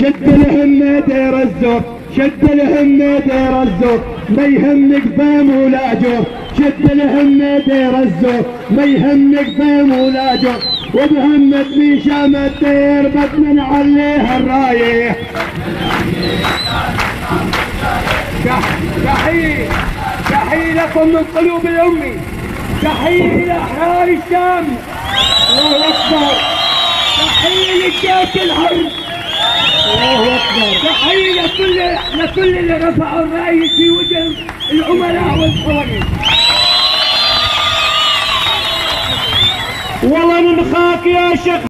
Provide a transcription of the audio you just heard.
شد الهمة دير الزور شد الهمة دير الزور ما يهمك فهم ولا جور. شد الهمة دير الزور ما يهمك فهم ولا جور. ومحمد من شام الدير بدنا عليها الرايه تحية تحية لكم من قلوب الأمي. تحية إلى أحرار الشام. الله أكبر. تحية للجيش الحر الله أكبر. تحية لكل لكل اللي رفعوا الرأي في وجه العملاء والقوانين. والله من خاك يا شيخ.